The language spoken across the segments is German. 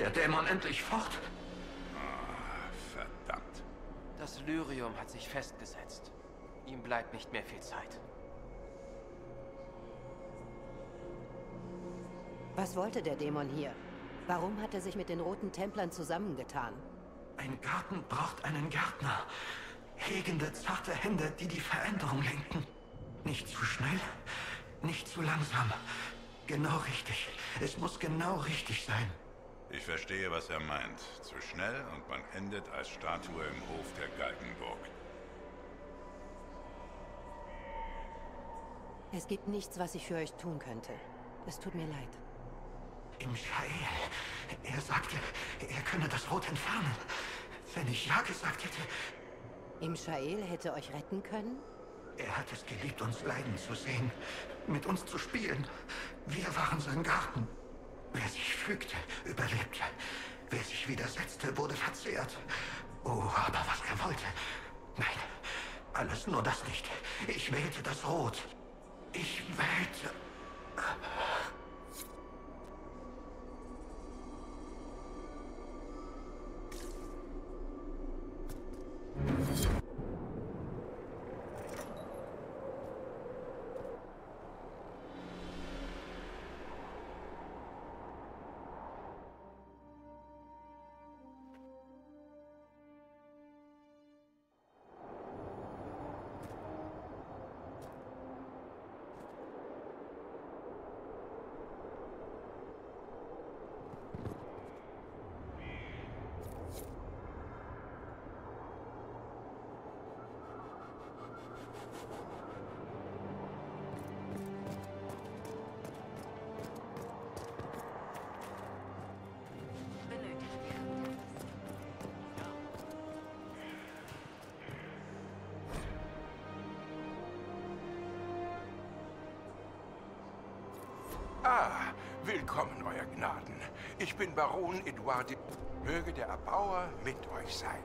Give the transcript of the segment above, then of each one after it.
der Dämon endlich fort? Verdammt. Das Lyrium hat sich festgesetzt. Ihm bleibt nicht mehr viel Zeit. Was wollte der Dämon hier? Warum hat er sich mit den Roten Templern zusammengetan? Ein Garten braucht einen Gärtner. Hegende, zarte Hände, die die Veränderung lenken. Nicht zu schnell, nicht zu langsam. Genau richtig. Es muss genau richtig sein. Ich verstehe, was er meint. Zu schnell und man endet als Statue im Hof der Galgenburg. Es gibt nichts, was ich für euch tun könnte. Es tut mir leid. Im Scheil. Er sagte, er könne das Rot entfernen. Wenn ich Ja gesagt hätte... Im Shael hätte euch retten können? Er hat es geliebt, uns leiden zu sehen. Mit uns zu spielen. Wir waren sein Garten. Wer sich fügte, überlebte. Wer sich widersetzte, wurde verzehrt. Oh, aber was er wollte. Nein, alles nur das nicht. Ich wählte das Rot. Ich wählte... willkommen, Euer Gnaden. Ich bin Baron Eduard. Möge der Erbauer mit euch sein.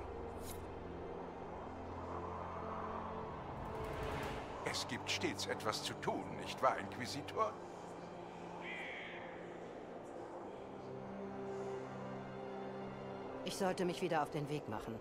Es gibt stets etwas zu tun, nicht wahr, Inquisitor? Ich sollte mich wieder auf den Weg machen.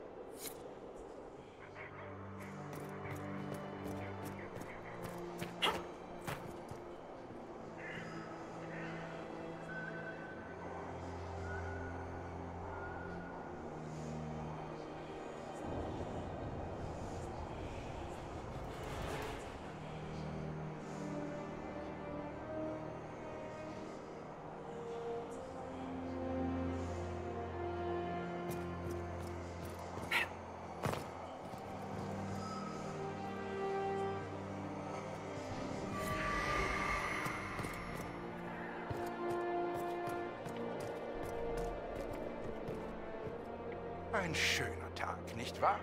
Ein schöner Tag, nicht wahr?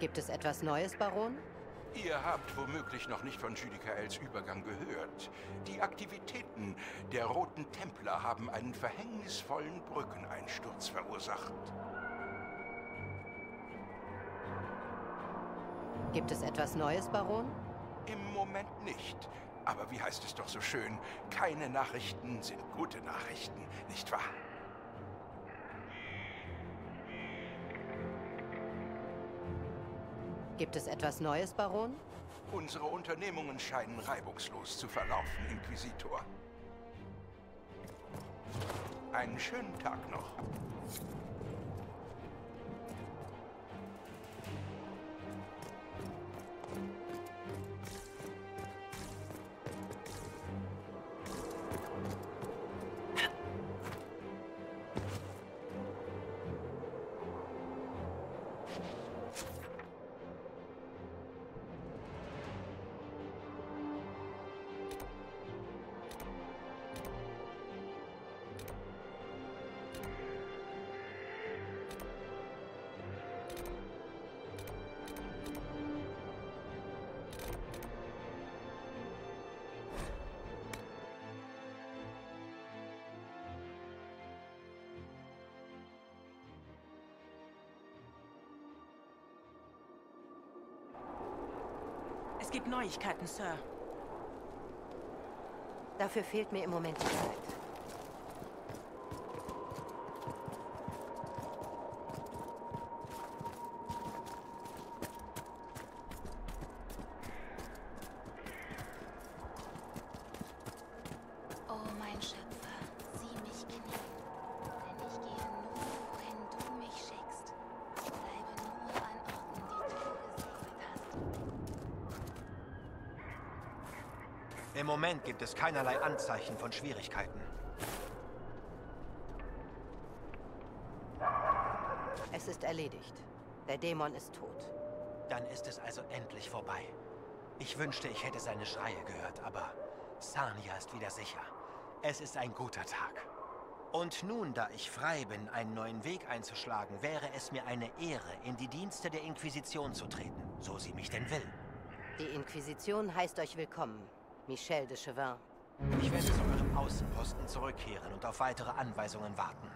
Gibt es etwas Neues, Baron? Ihr habt womöglich noch nicht von Judicaels Übergang gehört. Die Aktivitäten der Roten Templer haben einen verhängnisvollen Brückeneinsturz verursacht. Gibt es etwas Neues, Baron? Im Moment nicht. Aber wie heißt es doch so schön, keine Nachrichten sind gute Nachrichten, nicht wahr? Gibt es etwas Neues, Baron? Unsere Unternehmungen scheinen reibungslos zu verlaufen, Inquisitor. Einen schönen Tag noch. Es gibt Neuigkeiten, Sir. Dafür fehlt mir im Moment die Zeit. Im Moment gibt es keinerlei Anzeichen von Schwierigkeiten. Es ist erledigt. Der Dämon ist tot. Dann ist es also endlich vorbei. Ich wünschte, ich hätte seine Schreie gehört, aber Sania ist wieder sicher. Es ist ein guter Tag. Und nun, da ich frei bin, einen neuen Weg einzuschlagen, wäre es mir eine Ehre, in die Dienste der Inquisition zu treten, so sie mich denn will. Die Inquisition heißt euch willkommen. Michel de Chevin. Ich werde zu eurem Außenposten zurückkehren und auf weitere Anweisungen warten.